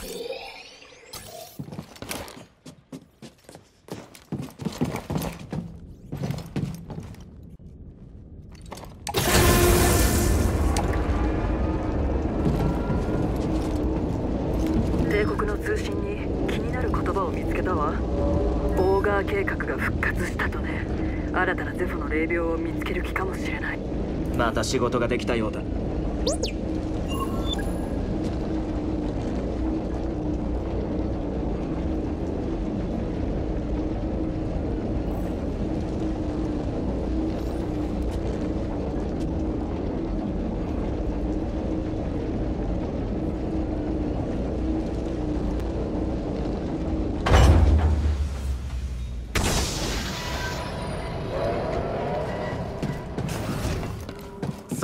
帝国の通信に気になる言葉を見つけたわ。オーガー計画が復活したとね。新たなゼフの霊廟を見つける気かもしれない。また仕事ができたようだ。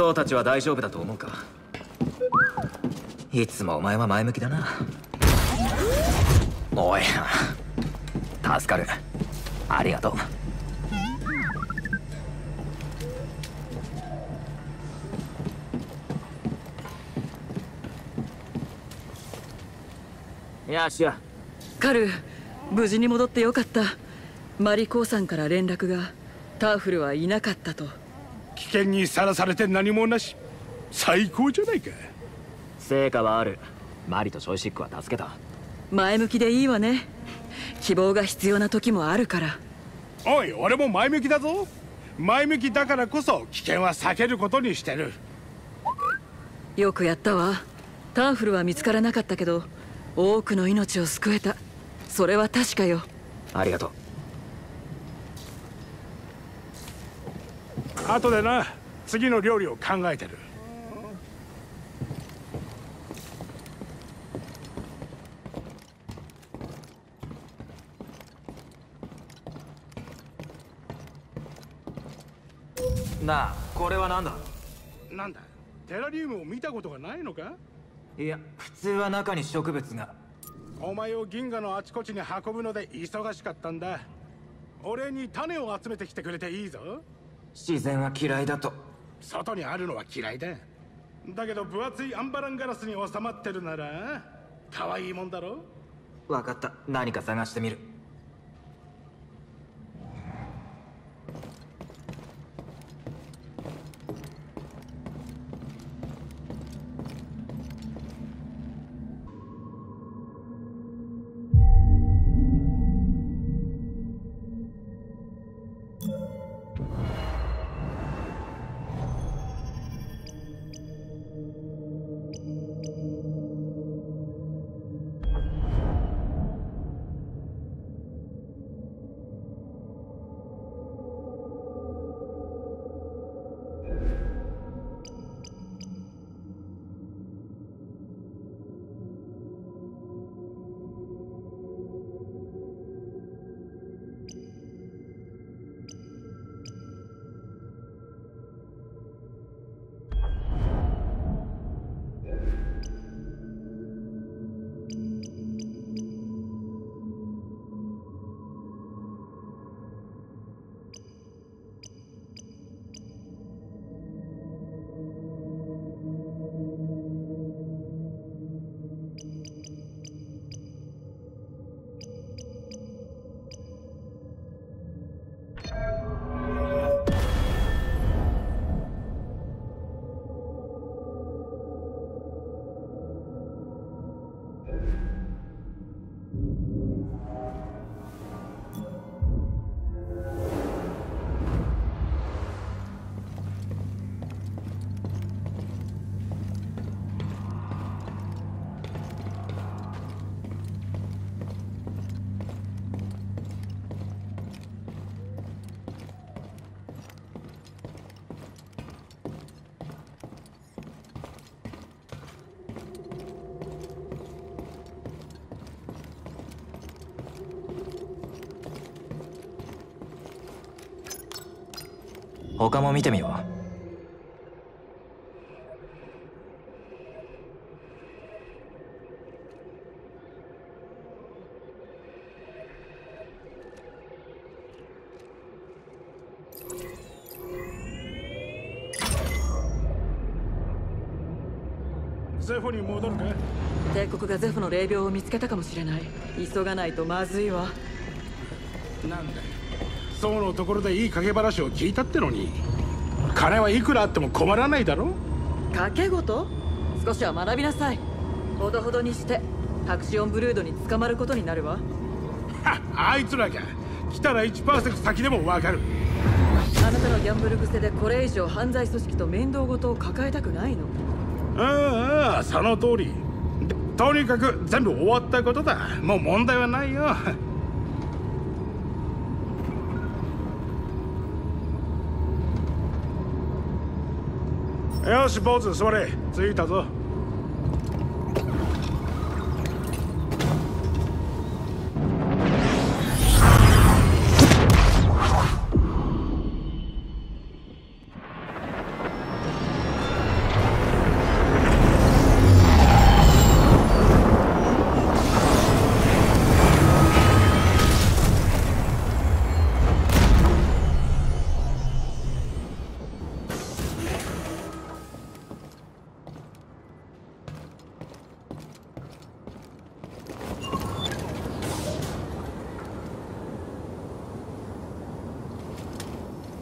そうたちは大丈夫だと思うか？いつもお前は前向きだな。おい助かる。ありがとう。よしよカル無事に戻ってよかった。マリコーさんから連絡がターフルはいなかったと。危険にさらされて何もなし。最高じゃないか。成果はある。マリとショイシックは助けた。前向きでいいわね。希望が必要な時もあるから。おい俺も前向きだぞ。前向きだからこそ危険は避けることにしてる。よくやったわ。ターフルは見つからなかったけど多くの命を救えた。それは確かよ。ありがとう後でな次の料理を考えてる。なあこれは何だ？なんだ？テラリウムを見たことがないのか？いや普通は中に植物が。お前を銀河のあちこちに運ぶので忙しかったんだ。俺に種を集めてきてくれていいぞ自然は嫌いだと。外にあるのは嫌いだ。だけど分厚いアンバランガラスに収まってるなら可愛いもんだろ。分かった。何か探してみる他も見てみよう。ゼフォに戻るか？帝国がゼフの霊廟を見つけたかもしれない。急がないとまずいわ。なんだよそうのところでいい賭け話を聞いたってのに金はいくらあっても困らないだろ？賭け事？少しは学びなさい。ほどほどにしてタクシオンブルードに捕まることになるわ。はあいつらか来たら1%先でもわかる。あなたのギャンブル癖でこれ以上犯罪組織と面倒事を抱えたくないの？ああその通り。とにかく全部終わったことだ。もう問題はないよよし坊主座れ。着いたぞ。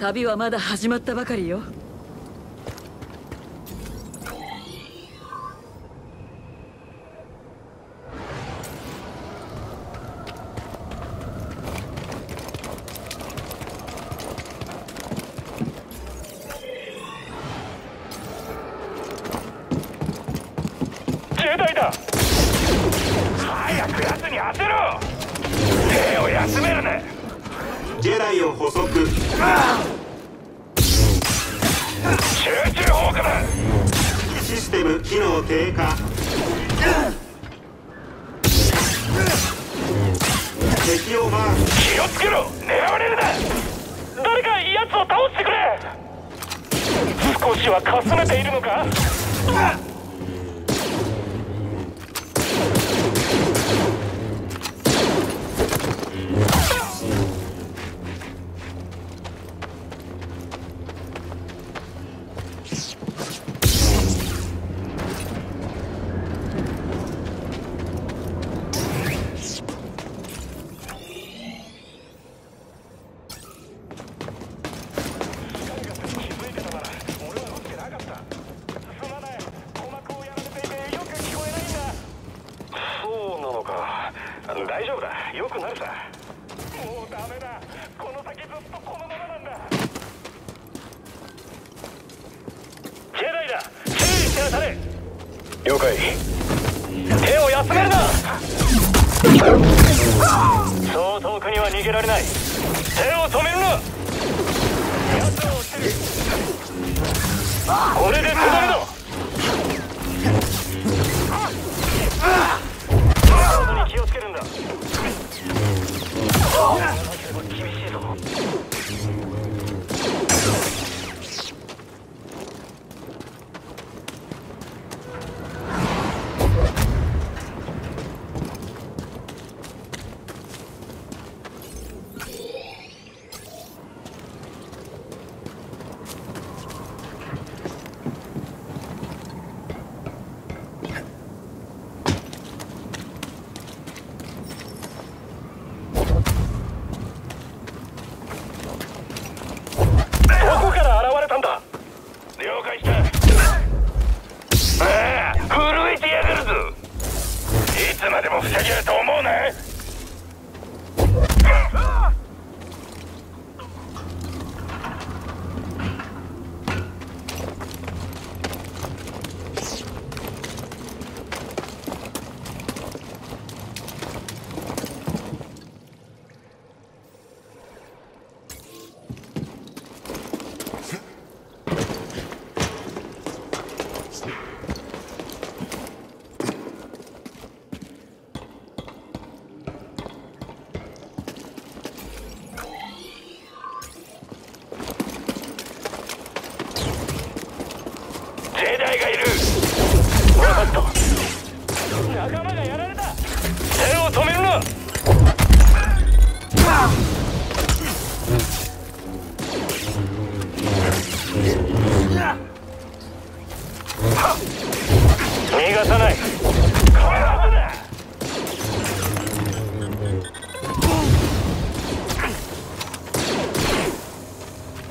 旅はまだ始まったばかりよ。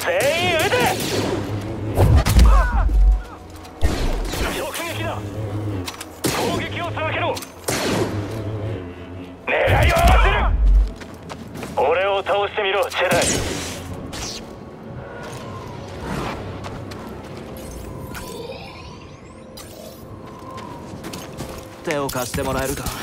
全員撃て直撃だ攻撃を続けろ狙い合る俺を倒してみろ手を貸してもらえるか？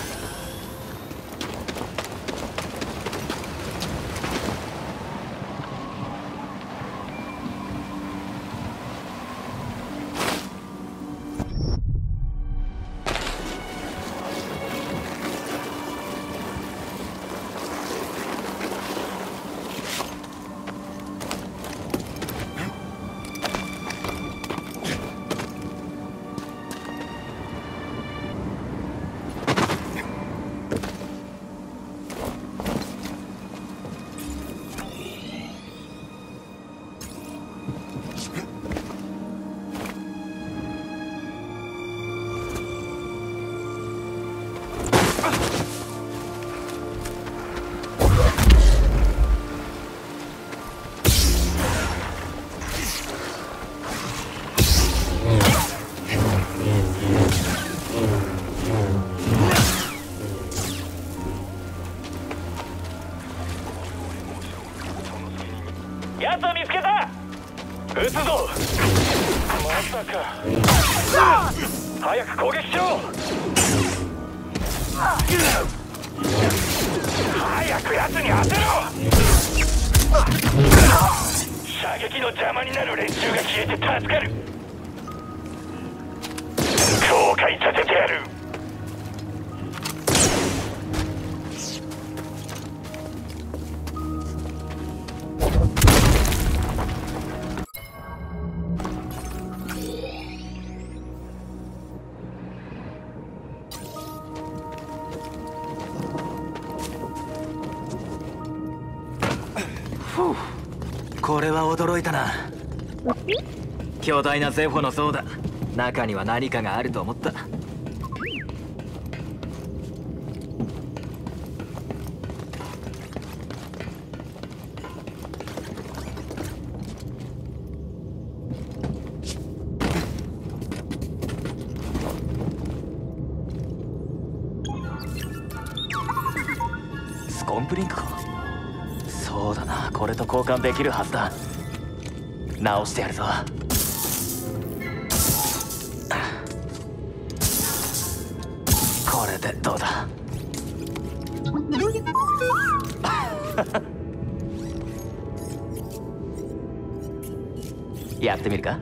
やつを見つけた。撃つぞまさか。早く攻撃しろ。早く奴に当てろ。射撃の邪魔になる連中が消えて助かる。後悔させてやる。驚いたな。巨大なゼフォの像だ。中には何かがあると思った。スコンプリンクか。そうだな。これと交換できるはずだ。直してやるぞ。これでどうだ？やってみるか？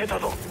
けたぞ。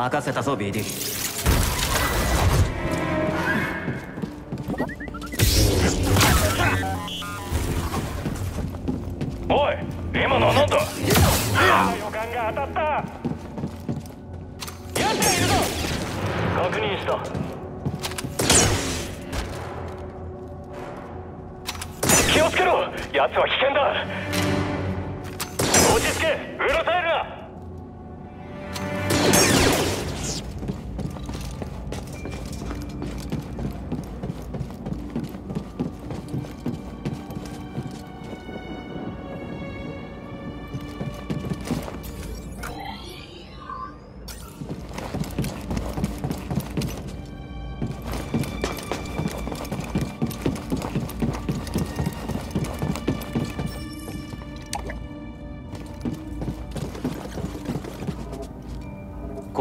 任せたぞ BD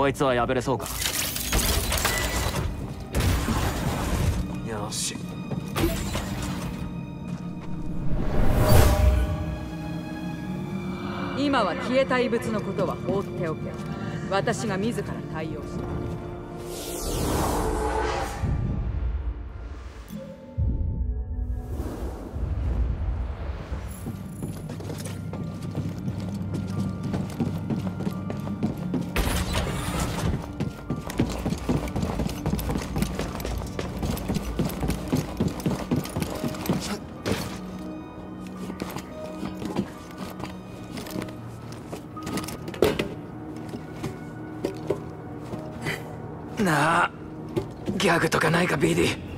いつは破れそうか。よし。今は消えた異物のことは放っておけ。私が自ら対応するないか BD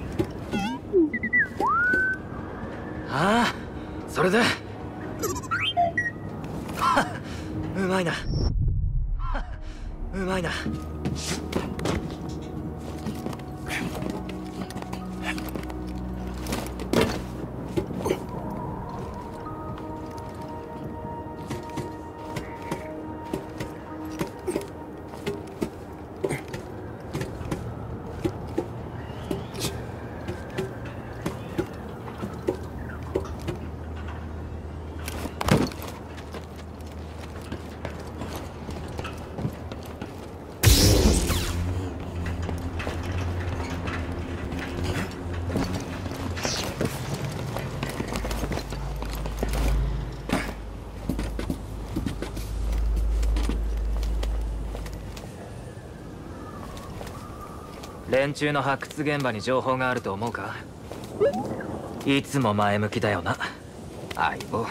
連中の発掘現場に情報があると思うか？いつも前向きだよな相棒。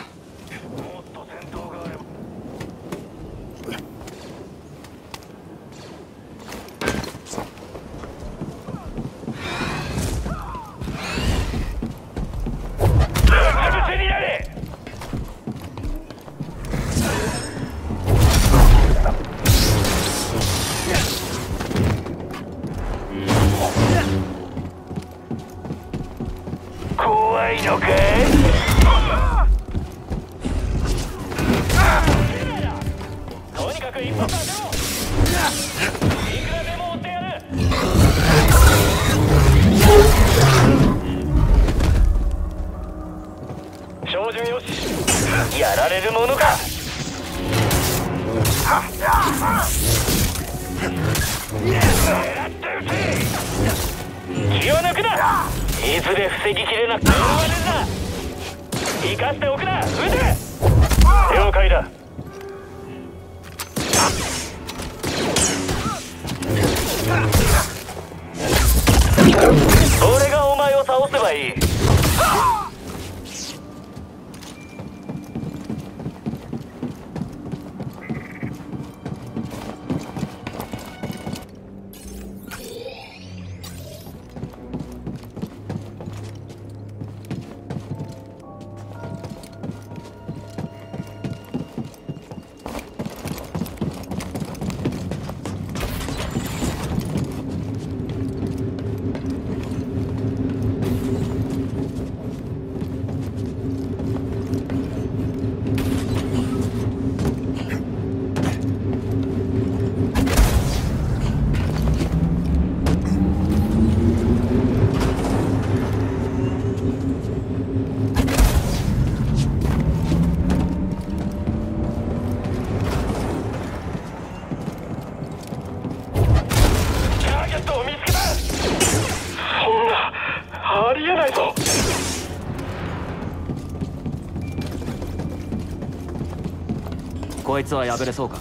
こいつは破れそうか？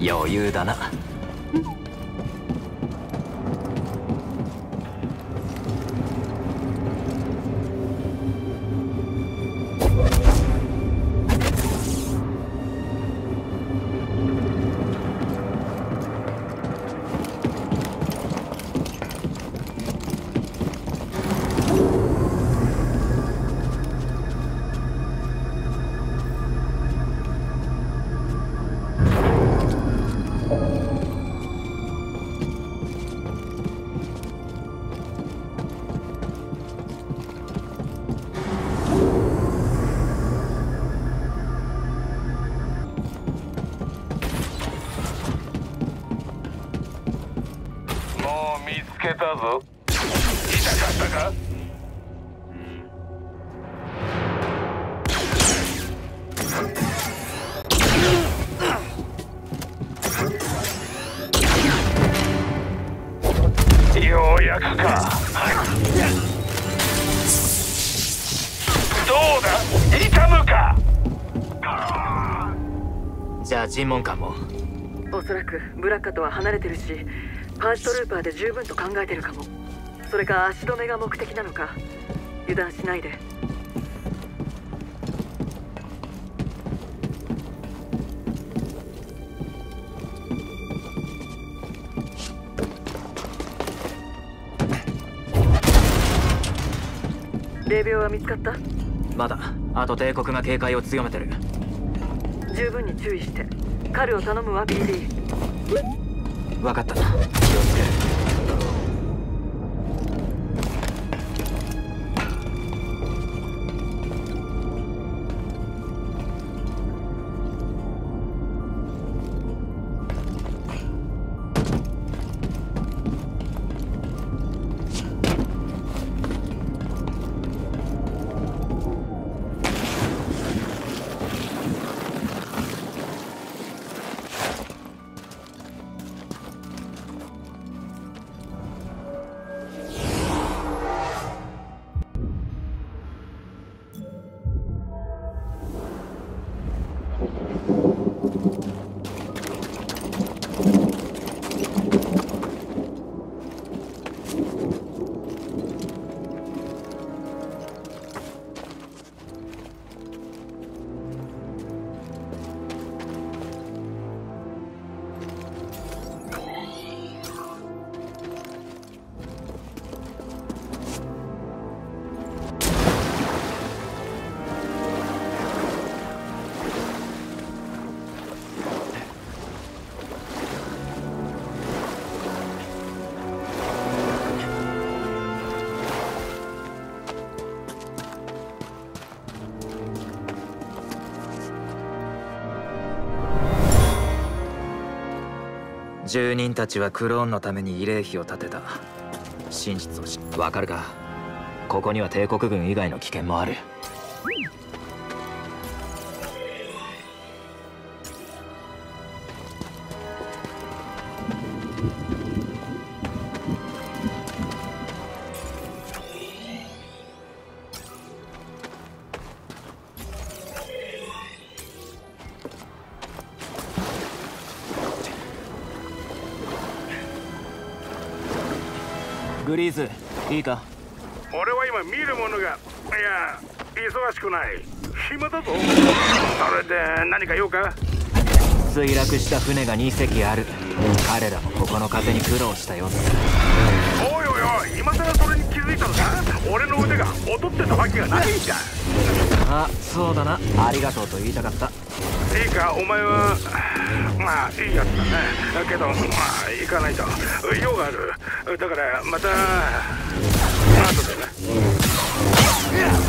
余裕だな。ぞ痛かったか？ようやくか。どうだ？痛むか？じゃあ尋問官も。おそらくブラッカとは離れてるしパーチトルーパーで十分と考えてるかも。それか足止めが目的なのか。油断しないで。霊病は見つかった？まだ。あと帝国が警戒を強めてる。十分に注意して。カルを頼むわ BD 分かったな。気をつける住人たちはクローンのために慰霊碑を建てた。真実を知わかるか。ここには帝国軍以外の危険もある。いいか？俺は今見るものがいや忙しくない。暇だぞ。それで何か用か？墜落した船が2隻ある。彼らもここの風に苦労したようだ。おいおいおい今さらそれに気づいたのか？俺の腕が劣ってたわけがないん。だあそうだな。ありがとうと言いたかった。いいか？お前はまあいいやつだね。けどまあ行かないと。用がある。だからまたね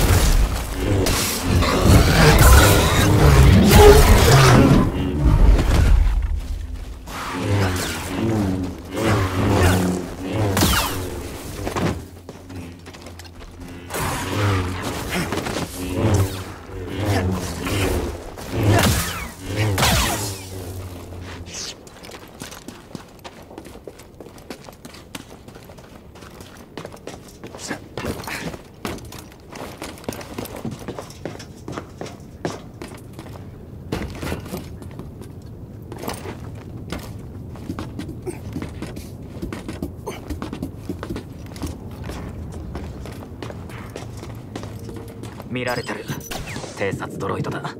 見られてる。偵察ドロイドだ。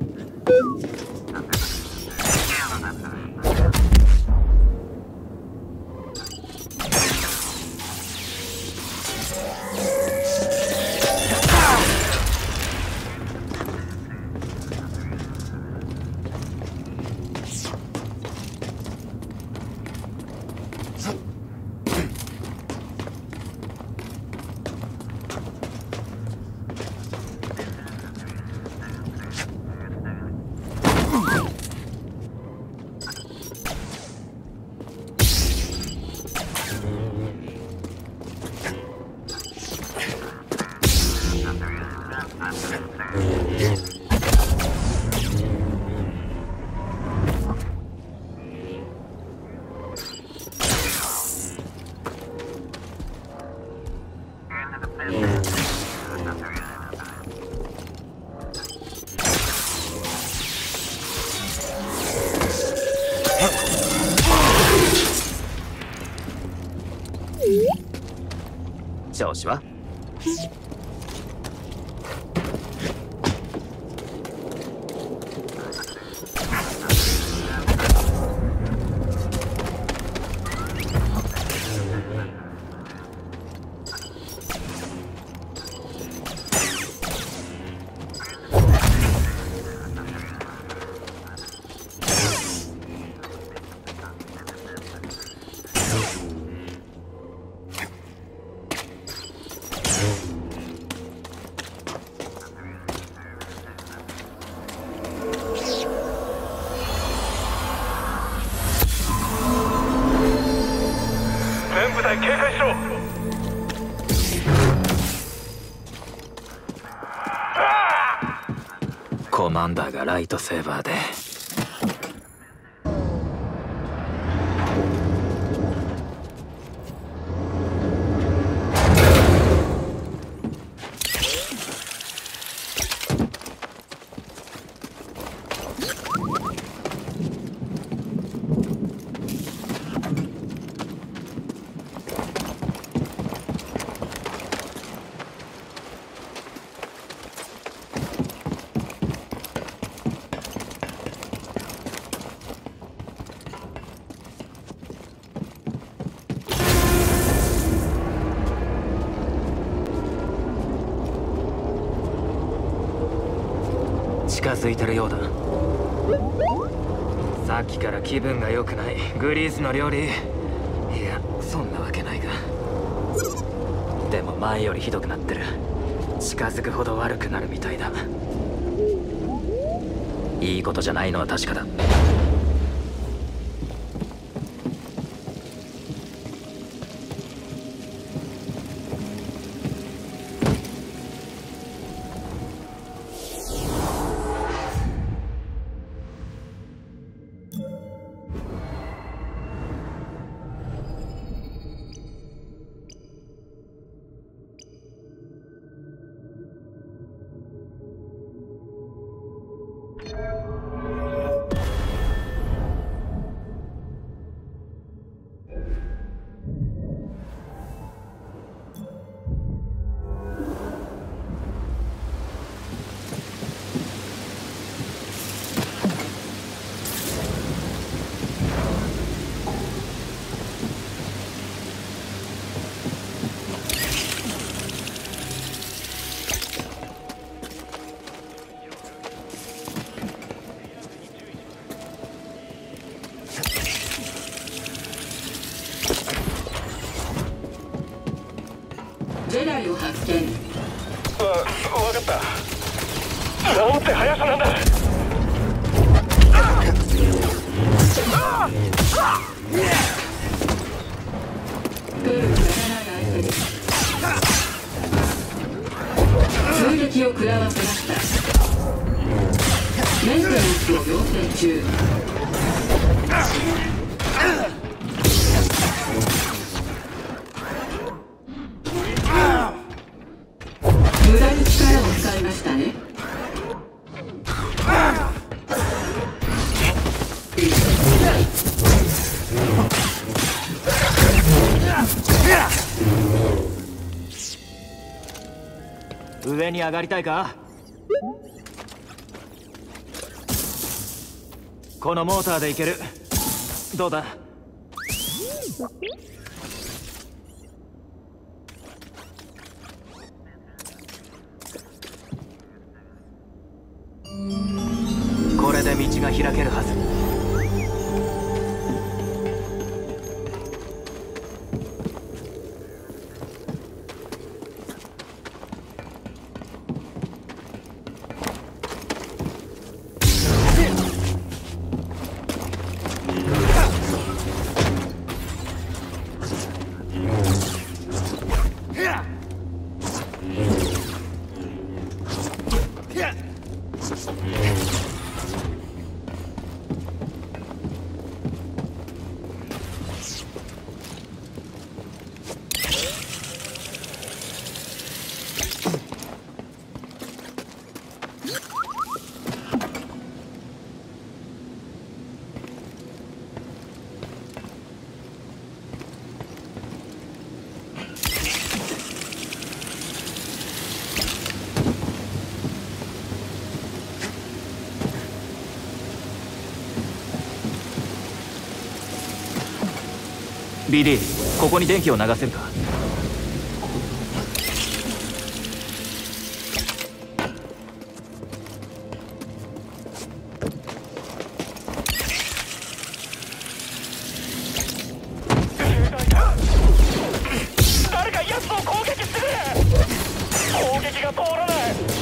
マンダーがライトセーバーで近づいてるようだ。さっきから気分が良くない。グリースの料理。いやそんなわけないが。でも前よりひどくなってる。近づくほど悪くなるみたいだ。いいことじゃないのは確かだ。上に上がりたいか？このモーターでいける。どうだ？これで道が開けるはず。ビリーここに電気を流せるか？誰か奴を攻撃してくれ。攻撃が通らない。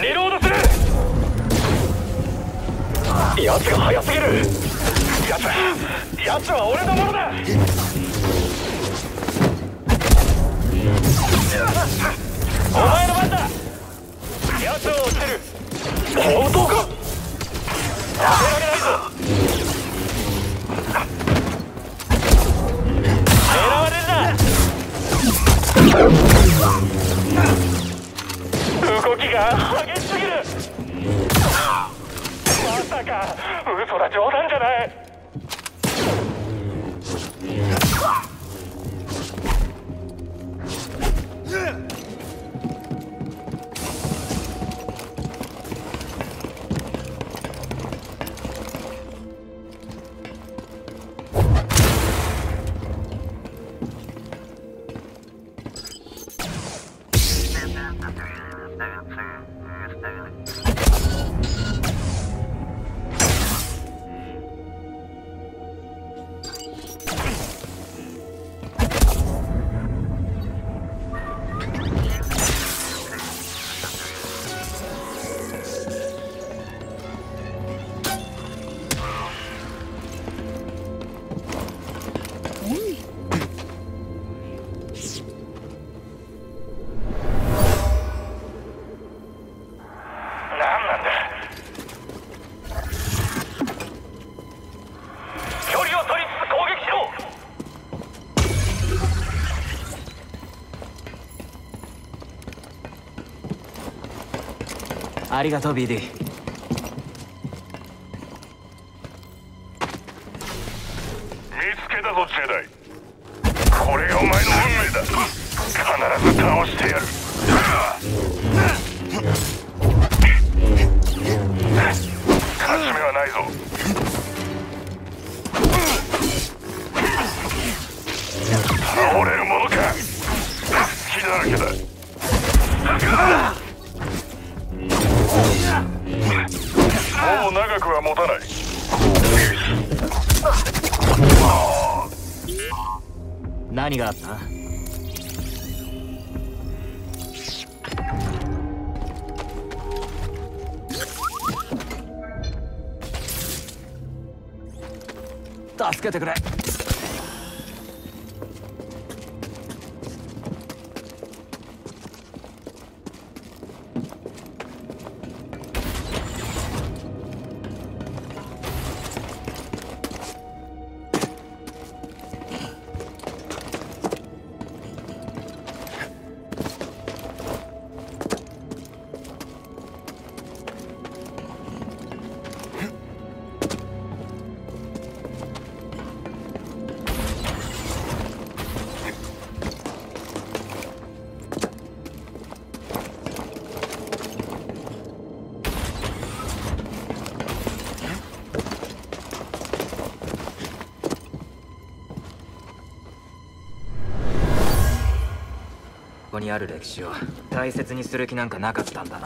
リロードする奴が速すぎる。奴奴は俺のものだ。お前の番だ。奴を追ってる。本当か？当てられないぞ狙われるな。動きが激しすぎる。まさか嘘だ冗談じゃない。ありがとうビここにある歴史を大切にする気なんかなかったんだ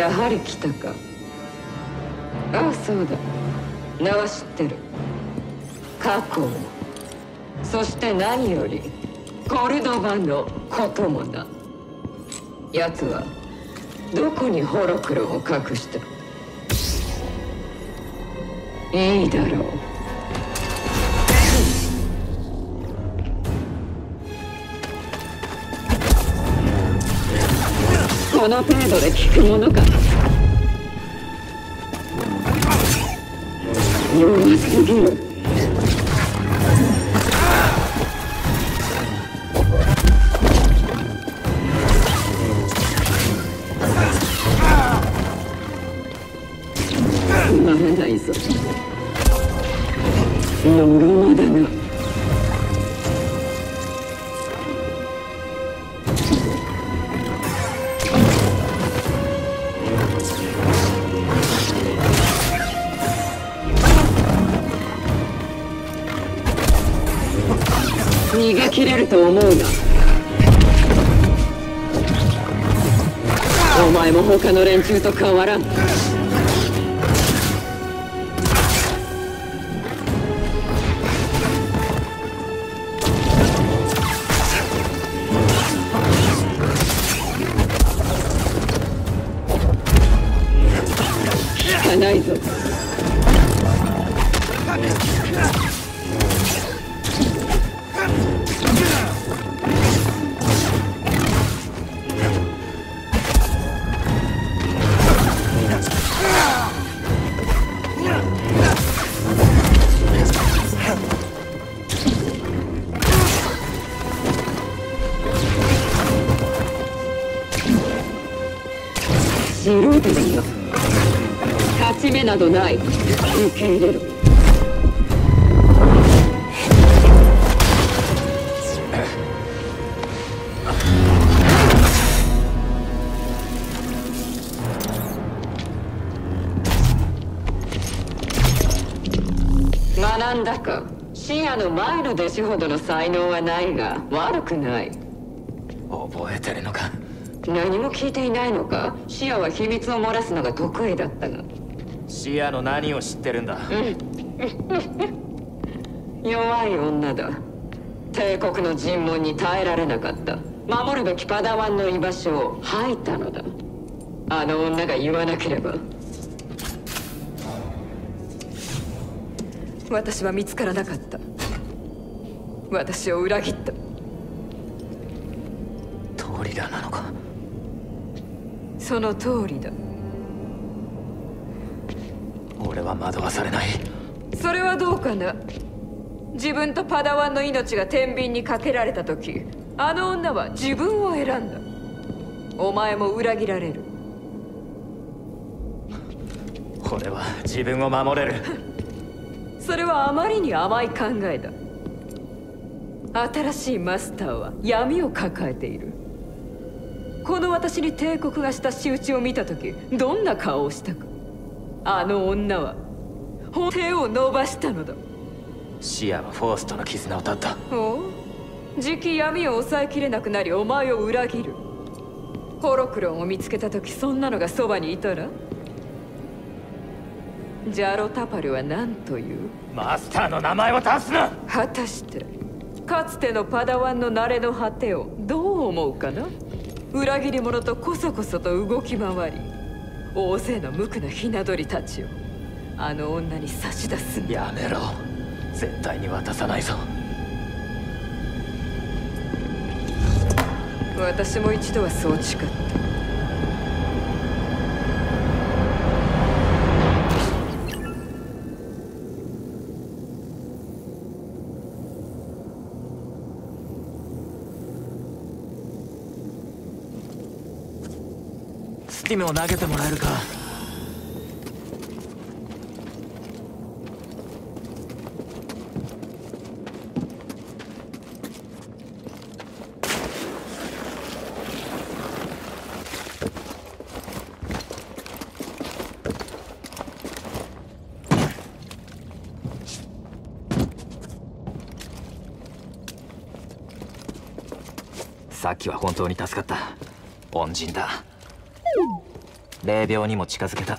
やはり来たか。ああそうだ。名は知ってる。過去も。そして何よりコルドバのこともな。奴はどこにホロクロを隠した。いいだろう。この程度で効くものか。弱すぎる。つまらないぞ。のろまだなと思うがお前も他の連中と変わらん。などない。受け入れろ学んだか。視野の前の弟子ほどの才能はないが悪くない。覚えてるのか？何も聞いていないのか？視野は秘密を漏らすのが得意だったが視野の何を知ってるんだ？弱い女だ。帝国の尋問に耐えられなかった。守るべきパダワンの居場所を吐いたのだ。あの女が言わなければ。私は見つからなかった。私を裏切った。トリガーなのか？その通りだ俺は惑わされない。それはどうかな？自分とパダワンの命が天秤にかけられた時あの女は自分を選んだ。お前も裏切られる。俺は自分を守れる。それはあまりに甘い考えだ。新しいマスターは闇を抱えている。この私に帝国がした仕打ちを見た時どんな顔をしたかあの女は手を伸ばしたのだ。視野はフォースとの絆を絶った。おうじき闇を抑えきれなくなりお前を裏切る。ホロクロンを見つけた時そんなのがそばにいたら？ジャロタパルは何という？マスターの名前を出すな。果たしてかつてのパダワンの慣れの果てをどう思うかな？裏切り者とこそこそと動き回り大勢の無垢なひな鳥たちをあの女に差し出すやめろ。絶対に渡さないぞ。私も一度はそう誓ったスティムを投げてもらえるか？さっきは本当に助かった。恩人だ。霊廟にも近づけた。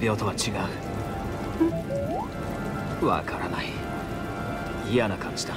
霊廟とは違う。わからない。嫌な感じだ。